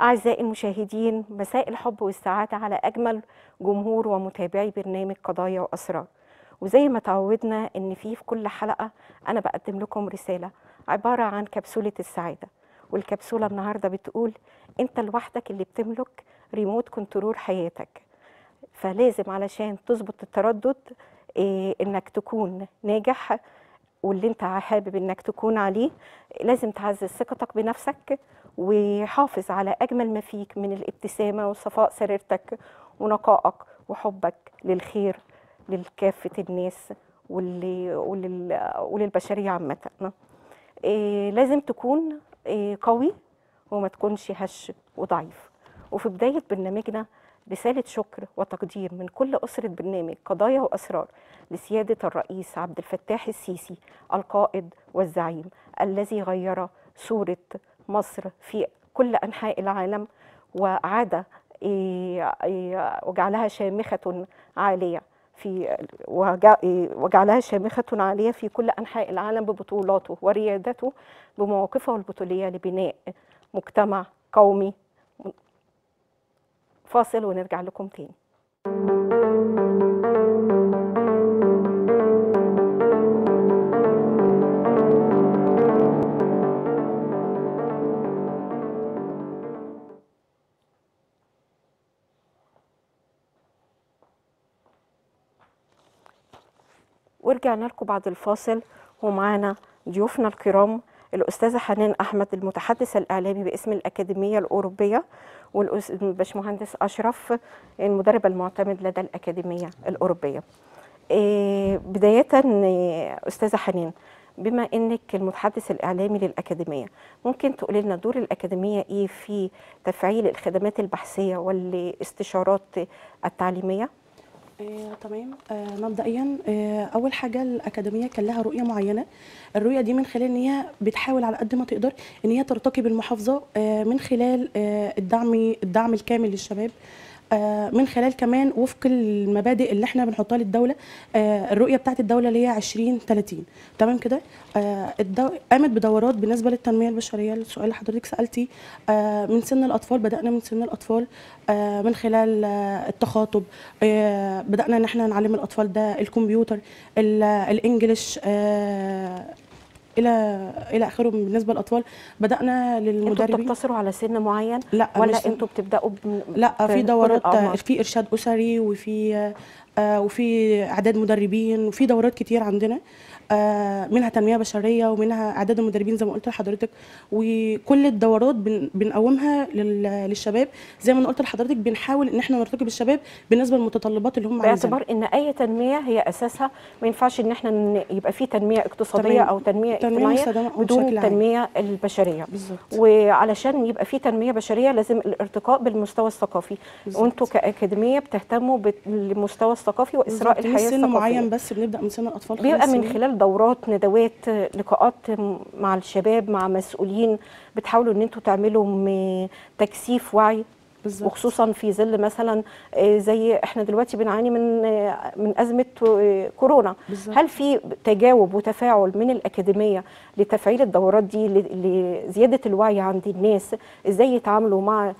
أعزائي المشاهدين مساء الحب والسعادة على أجمل جمهور ومتابعي برنامج قضايا وأسرار وزي ما تعودنا إن في في كل حلقة أنا بقدم لكم رسالة عبارة عن كبسولة السعادة. والكبسولة النهاردة بتقول أنت لوحدك اللي بتملك ريموت كنترول حياتك. فلازم علشان تظبط التردد إيه إنك تكون ناجح واللي أنت حابب إنك تكون عليه لازم تعزز ثقتك بنفسك وحافظ على أجمل ما فيك من الابتسامة وصفاء سريرتك ونقائك وحبك للخير لكافه الناس واللي ولل وللبشرية عامة. إيه لازم تكون إيه قوي وما تكونش هش وضعيف. وفي بداية برنامجنا رسالة شكر وتقدير من كل أسرة برنامج قضايا وأسرار لسيادة الرئيس عبد الفتاح السيسي القائد والزعيم الذي غير صورة مصر في كل أنحاء العالم وعاد وجعلها شامخة عالية في وجعلها شامخة عالية في كل أنحاء العالم ببطولاته وريادته بمواقفه البطولية لبناء مجتمع قومي فاصل ونرجع لكم تاني. ورجعنا لكم بعد الفاصل ومعانا ضيوفنا الكرام الأستاذة حنان أحمد المتحدث الإعلامي باسم الأكاديمية الأوروبية والباشمهندس أشرف المدرب المعتمد لدى الأكاديمية الأوروبية إيه بداية أستاذة حنان بما أنك المتحدث الإعلامي للأكاديمية ممكن تقولي لنا دور الأكاديمية إيه في تفعيل الخدمات البحثية والاستشارات التعليمية؟ آه، تمام. آه، مبدئيا آه، أول حاجة الأكاديمية كان لها رؤية معينة. الرؤية دي من خلال إن هي بتحاول على قد ما تقدر إن هي ترتقي بالمحافظة آه، من خلال آه، الدعم الدعم الكامل للشباب. من خلال كمان وفق المبادئ اللي إحنا بنحطها للدولة آه، الرؤية بتاعت الدولة اللي هي 2030 تمام كده؟ آه،. قامت بدورات بالنسبة للتنمية البشرية. السؤال اللي حضرتك سالتي آه، من سن الأطفال بدأنا من سن الأطفال آه، من خلال آه، التخاطب. آه، بدأنا إن إحنا نعلم الأطفال ده الكمبيوتر ال- الإنجليش آه، إلى إلى آخره بالنسبة للأطفال بدأنا أنتوا للمدربين بتقتصروا على سن معين لا ولا أنتوا بتبدأوا. لا في دورات؟ في إرشاد أسري وفي وفي أعداد مدربين وفي دورات كتير عندنا آه، منها تنمية بشرية ومنها أعداد المدربين زي ما قلت لحضرتك. وكل الدورات بن- بنقومها لل- للشباب. زي ما أنا قلت لحضرتك بنحاول إن إحنا نرتقي بالشباب بالنسبة للمتطلبات اللي هم عايزينها. باعتبار إن أي تنمية هي أساسها. ما ينفعش إن إحنا يبقى في تنمية اقتصادية. أو تنمية اجتماعية بدون. التنمية البشرية. بالظبط. وعلشان يبقى في تنمية بشرية لازم الارتقاء بالمستوى الثقافي. وأنتوا كأكاديمية بتهتموا بالمستوى الثقافي. مش الحياة سن معين الثقافية بس بنبدأ من سن الأطفال بيبقى من. خلال دورات ندوات لقاءات مع الشباب مع مسؤولين بتحاولوا إن أنتوا تعملوا تكثيف وعي بالظبط وخصوصا في ظل مثلا آه، زي إحنا دلوقتي بنعاني من آه، من أزمة آه، كورونا بالظبط. هل في تجاوب وتفاعل من الأكاديمية لتفعيل الدورات دي لزيادة الوعي عند الناس إزاي يتعاملوا مع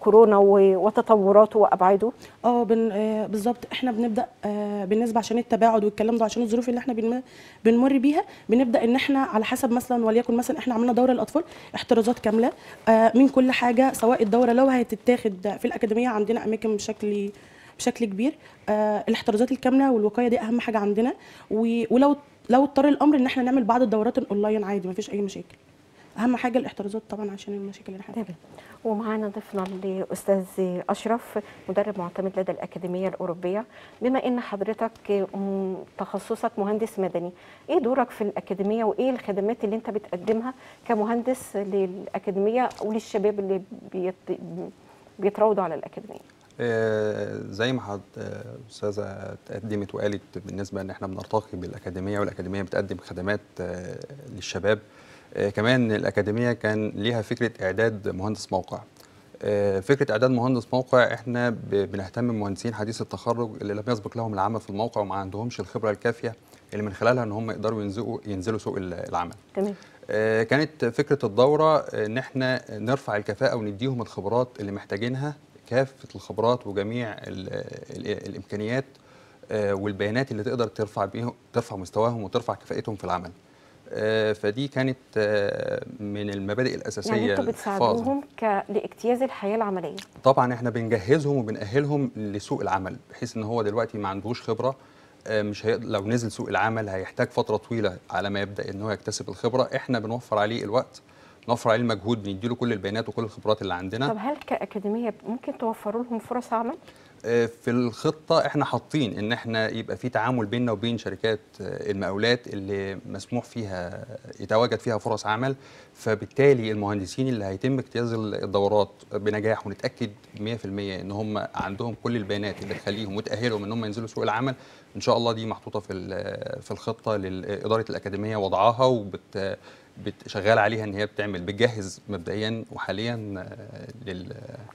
كورونا و- وتطوراته وأبعاده آه. آه بالظبط إحنا بنبدأ آه بالنسبة عشان التباعد والكلام ده عشان الظروف اللي إحنا بنم... بنمر بيها بنبدأ إن إحنا على حسب مثلا وليكن مثلا إحنا عملنا دورة للأطفال احترازات كاملة آه من كل حاجة سواء الدورة لو هتتاخد في الأكاديمية عندنا أماكن بشكل بشكل كبير آه الاحترازات الكاملة والوقاية دي أهم حاجة عندنا. ولو لو اضطر الأمر إن إحنا نعمل بعض الدورات اونلاين عادي مفيش أي مشاكل أهم حاجة الاحترازات طبعا عشان المشاكل اللي تمام. ومعانا ضيفنا الاستاذ أشرف مدرب معتمد لدى الأكاديمية الأوروبية. بما إن حضرتك تخصصك مهندس مدني إيه دورك في الأكاديمية وإيه الخدمات اللي أنت بتقدمها كمهندس للأكاديمية وللشباب اللي بيت... بيتراودوا على الأكاديمية؟ آه، زي ما حض آه، أستاذة تقدمت وقالت بالنسبة إن إحنا بنرتقي بالأكاديمية والأكاديمية بتقدم خدمات آه، للشباب. كمان الأكاديمية كان ليها فكرة إعداد مهندس موقع. آه، فكرة إعداد مهندس موقع إحنا بنهتم بمهندسين حديث التخرج اللي لم يسبق لهم العمل في الموقع وما عندهمش الخبرة الكافية اللي من خلالها إن هم يقدروا ينزلوا ينزلوا سوق ال- العمل. تمام. آه، كانت فكرة الدورة آه، إن إحنا نرفع الكفاءة ونديهم الخبرات اللي محتاجينها كافة الخبرات وجميع ال ال الإمكانيات آه، والبيانات اللي تقدر ترفع بيهم ترفع مستواهم وترفع كفاءتهم في العمل. آه، فدي كانت آه، من المبادئ الأساسية يعني أنتوا. بتساعدوهم ك... لاجتياز الحياة العملية. طبعا إحنا بنجهزهم وبنأهلهم لسوق العمل بحيث إن هو دلوقتي ما عندوش خبرة آه، مش هيقدر لو نزل سوق العمل هيحتاج فترة طويلة على ما يبدأ إن هو يكتسب الخبرة. إحنا بنوفر عليه الوقت بنوفر عليه المجهود بنديله كل البيانات وكل الخبرات اللي عندنا. طب هل كأكاديمية ممكن توفروا لهم فرص عمل؟ آه، في الخطة إحنا حاطين إن إحنا يبقى في تعامل بيننا وبين شركات آه، المقاولات اللي مسموح فيها يتواجد فيها فرص عمل فبالتالي المهندسين اللي هيتم اجتياز الدورات بنجاح ونتأكد 100% إن هم عندهم كل البيانات اللي تخليهم وتأهلهم إن هم ينزلوا سوق العمل إن شاء الله دي محطوطة في في الخطة لإدارة الأكاديمية وضعها وبت بت- شغال عليها إن هي بتعمل بتجهز مبدئيا وحاليا آه، لل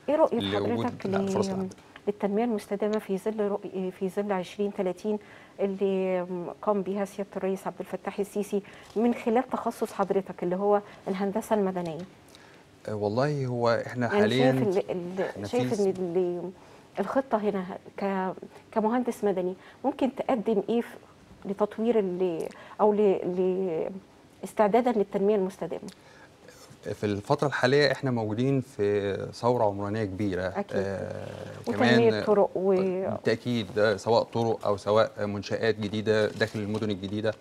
إيه رؤيه لوجود حضرتك لا، فرص ل- العمل. للتنميه المستدامة في ظل في ظل 2030 اللي قام بها سيادة الرئيس عبد الفتاح السيسي من خلال تخصص حضرتك اللي هو الهندسة المدنية. آه، والله هو إحنا يعني حاليا شايف ال- شايف إن ال- الخطة هنا ك كمهندس مدني ممكن تقدم إيه لتطوير ال- أو ل ل- استعدادا للتنمية المستدامة؟ في الفترة الحالية إحنا موجودين في ثورة عمرانية كبيرة. أكيد. آه وتنمية طرق و بالتأكيد ده سواء طرق أو سواء منشآت جديدة داخل المدن الجديدة.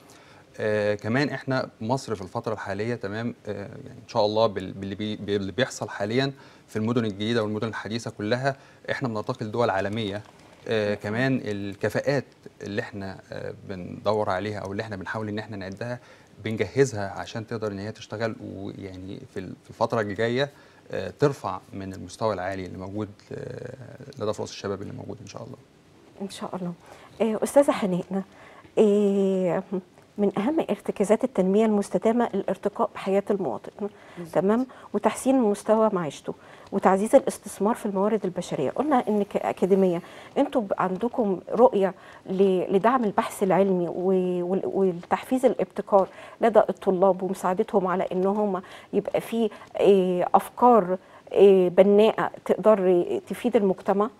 آه كمان إحنا مصر في الفترة الحالية تمام آه يعني إن شاء الله بال- باللي, بي باللي بيحصل حاليا في المدن الجديدة والمدن الحديثة كلها إحنا بنرتقي لدول عالمية. آه كمان الكفاءات اللي إحنا آه بندور عليها أو اللي إحنا بنحاول إن إحنا نعدها بنجهزها عشان تقدر إن هي تشتغل ويعني في ال- في الفترة اللي جاية آه، ترفع من المستوى العالي اللي موجود آه، لدى فرص الشباب اللي موجود إن شاء الله. إن شاء الله. آه، أستاذة حنان من أهم ارتكازات التنمية المستدامة الارتقاء بحياة المواطن. تمام؟ وتحسين مستوى معيشته وتعزيز الاستثمار في الموارد البشرية. قلنا إن كاكاديميه أنتوا عندكم رؤية لدعم البحث العلمي والتحفيز الابتكار لدى الطلاب ومساعدتهم على ان هم يبقى في آه، أفكار آه، بناءة تقدر تفيد المجتمع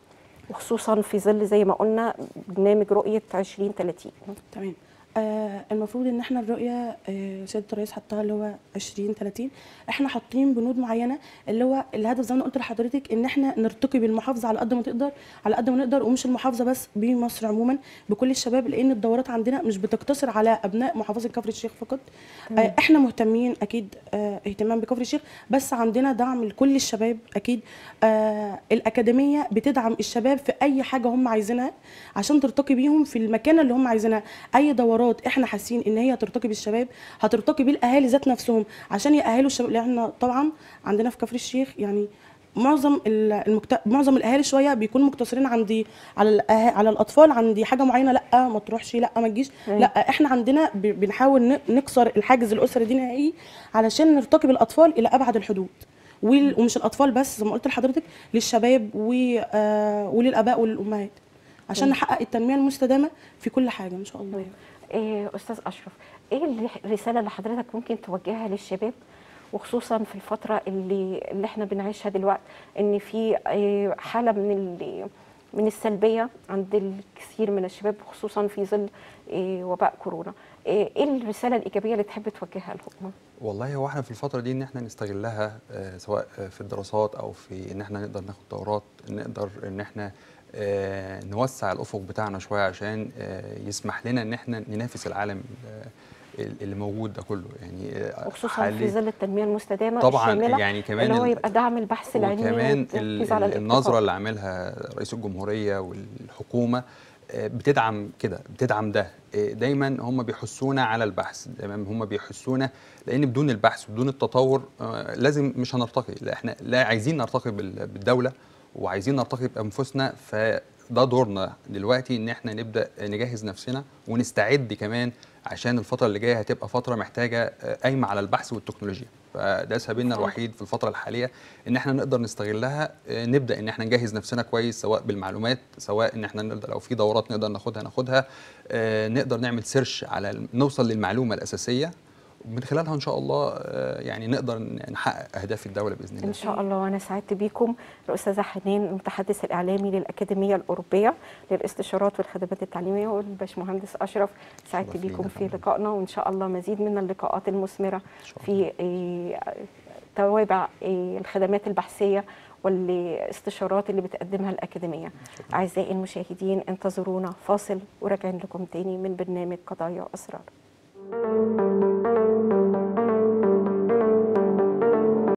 وخصوصا في ظل زي ما قلنا برنامج رؤية 2030 تمام. آه المفروض إن إحنا الرؤية آه سيادة الرئيس حطها اللي هو 2030 إحنا حاطين بنود معينة اللي هو الهدف زي ما أنا قلت لحضرتك إن إحنا نرتقي بالمحافظة على قد ما تقدر على قد ما نقدر ومش المحافظة بس بمصر عموما بكل الشباب لأن الدورات عندنا مش بتقتصر على أبناء محافظة كفر الشيخ فقط. آه إحنا مهتمين أكيد آه اهتمام بكفر الشيخ بس عندنا دعم لكل الشباب أكيد. آه الأكاديمية بتدعم الشباب في أي حاجة هم عايزينها عشان ترتقي بيهم في المكان اللي هم عايزينها. أي دورات إحنا حاسين إن هي هترتقي بالشباب هترتقي بالأهالي ذات نفسهم عشان يأهلوا الشباب. لأن إحنا طبعا عندنا في كفر الشيخ يعني معظم ال- المكت... معظم الأهالي شوية بيكونوا مقتصرين عندي على الأه... على الأطفال عندي حاجة معينة لأ ما تروحش لأ ما تجيش. أيوة. لأ إحنا عندنا ب... بنحاول ن... نكسر الحاجز الأسري دي نهائي علشان نرتقي بالأطفال إلى أبعد الحدود. وال... ومش الأطفال بس زي ما قلت لحضرتك للشباب و... آه... وللآباء وللامهات عشان نحقق التنمية المستدامة في كل حاجة إن شاء الله. إيه أستاذ أشرف إيه الرساله اللي حضرتك ممكن توجهها للشباب؟ وخصوصا في الفترة اللي اللي إحنا بنعيشها دلوقتي إن في إيه، حالة من من السلبية عند الكثير من الشباب خصوصا في ظل إيه، وباء كورونا. إيه إيه الرسالة الإيجابية اللي تحب توجهها لهم؟ والله هو إحنا في الفترة دي إن إحنا نستغلها آه، سواء في الدراسات أو في إن إحنا نقدر ناخد دورات نقدر إن إحنا نوسع الأفق بتاعنا شوية عشان آه، يسمح لنا إن إحنا ننافس العالم آه، اللي موجود ده كله. يعني آه، وخصوصا في ظل التنمية المستدامة طبعا يعني كمان اللي هو يبقى دعم البحث العلمي وكمان. النظرة اللي عاملها رئيس الجمهورية والحكومة آه، بتدعم كده بتدعم ده. آه، دايما هم بيحسونا على البحث دايما هم بيحسونا لأن بدون البحث وبدون التطور آه، لازم مش هنرتقي. لا إحنا لا عايزين نرتقي بال- بالدولة. وعايزين نرتقي بأنفسنا فده دورنا دلوقتي إن إحنا نبدأ نجهز نفسنا ونستعد كمان عشان الفترة اللي جاية هتبقى فترة محتاجة آه، قايمة على البحث والتكنولوجيا فده سبيلنا. الوحيد في الفترة الحالية إن إحنا نقدر نستغلها آه، نبدأ إن إحنا نجهز نفسنا كويس سواء بالمعلومات سواء إن إحنا نقدر لو في دورات نقدر ناخدها ناخدها آه، نقدر نعمل سيرش على نوصل للمعلومة الأساسية من خلالها إن شاء الله آه، يعني نقدر نحقق أهداف الدولة بإذن الله. إن شاء الله وأنا سعدت بيكم الأستاذة حنان المتحدث الإعلامي للأكاديمية الأوروبية للاستشارات والخدمات التعليمية والباشمهندس أشرف سعدت بيكم في. لقائنا وإن شاء الله مزيد من اللقاءات المثمرة في إيه، توابع إيه، الخدمات البحثية والاستشارات اللي بتقدمها الأكاديمية. أعزائي المشاهدين انتظرونا فاصل وراجعين لكم تاني من برنامج قضايا واسرار Thank you.